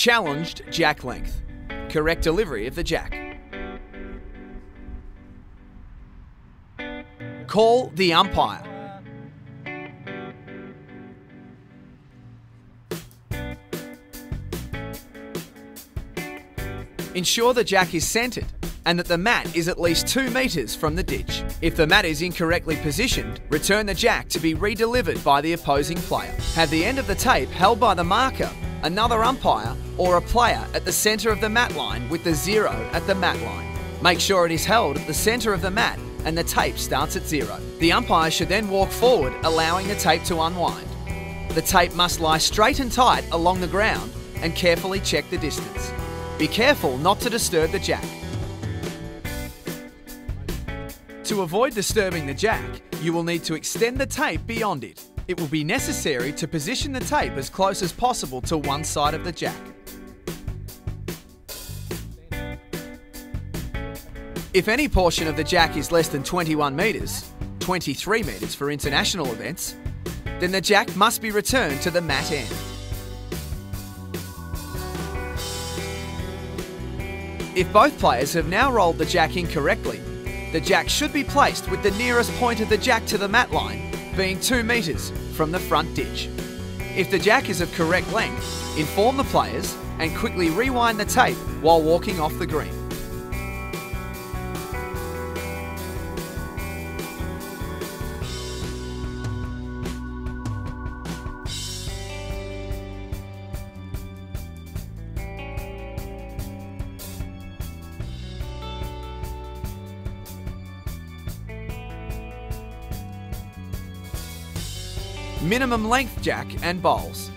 Challenged jack length. Correct delivery of the jack. Call the umpire. Ensure the jack is centred and that the mat is at least 2 metres from the ditch. If the mat is incorrectly positioned, return the jack to be re-delivered by the opposing player. Have the end of the tape held by the marker, another umpire, or a player at the centre of the mat line with the zero at the mat line. Make sure it is held at the centre of the mat and the tape starts at zero. The umpire should then walk forward, allowing the tape to unwind. The tape must lie straight and tight along the ground and carefully check the distance. Be careful not to disturb the jack. To avoid disturbing the jack, you will need to extend the tape beyond it. It will be necessary to position the tape as close as possible to one side of the jack. If any portion of the jack is less than 21 metres, 23 metres for international events, then the jack must be returned to the mat end. If both players have now rolled the jack incorrectly, the jack should be placed with the nearest point of the jack to the mat line being 2 metres from the front ditch. If the jack is of correct length, inform the players and quickly rewind the tape while walking off the green. Minimum length jack and bowls.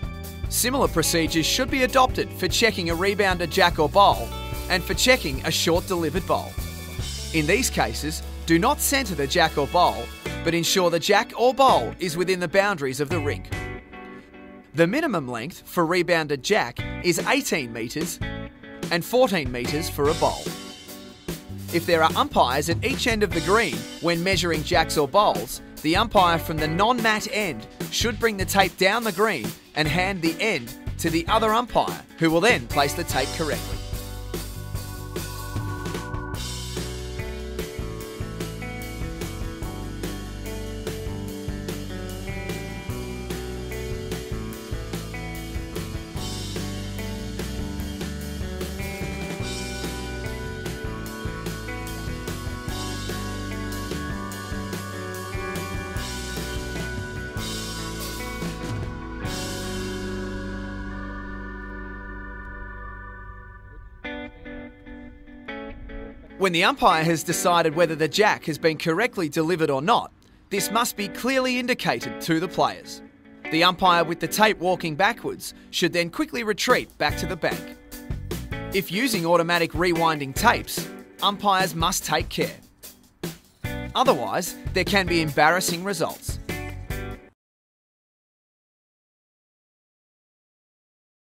Similar procedures should be adopted for checking a rebounder jack or bowl and for checking a short delivered bowl. In these cases, do not centre the jack or bowl, but ensure the jack or bowl is within the boundaries of the rink. The minimum length for rebounder jack is 18 metres and 14 metres for a bowl. If there are umpires at each end of the green when measuring jacks or bowls, the umpire from the non-mat end should bring the tape down the green and hand the end to the other umpire, who will then place the tape correctly. When the umpire has decided whether the jack has been correctly delivered or not, this must be clearly indicated to the players. The umpire with the tape walking backwards should then quickly retreat back to the bank. If using automatic rewinding tapes, umpires must take care. Otherwise, there can be embarrassing results.